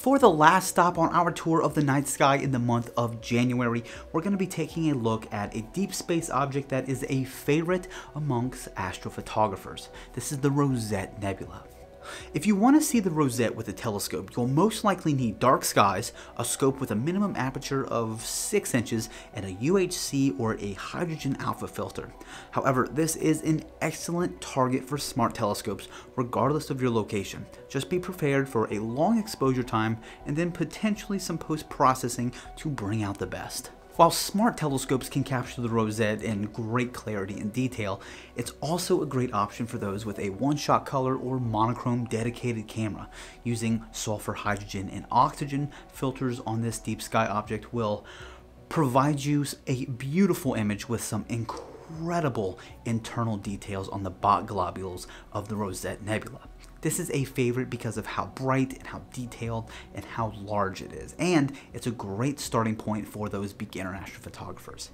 For the last stop on our tour of the night sky in the month of January, we're going to be taking a look at a deep space object that is a favorite amongst astrophotographers. This is the Rosette Nebula. If you want to see the rosette with a telescope, you'll most likely need dark skies, a scope with a minimum aperture of 6 inches, and a UHC or a hydrogen alpha filter. However, this is an excellent target for smart telescopes regardless of your location. Just be prepared for a long exposure time and then potentially some post-processing to bring out the best. While smart telescopes can capture the rosette in great clarity and detail, it's also a great option for those with a one-shot color or monochrome dedicated camera. Using sulfur, hydrogen, and oxygen filters on this deep sky object will provide you a beautiful image with some incredible internal details on the Bok globules of the Rosette Nebula. This is a favorite because of how bright and how detailed and how large it is, and it's a great starting point for those beginner astrophotographers.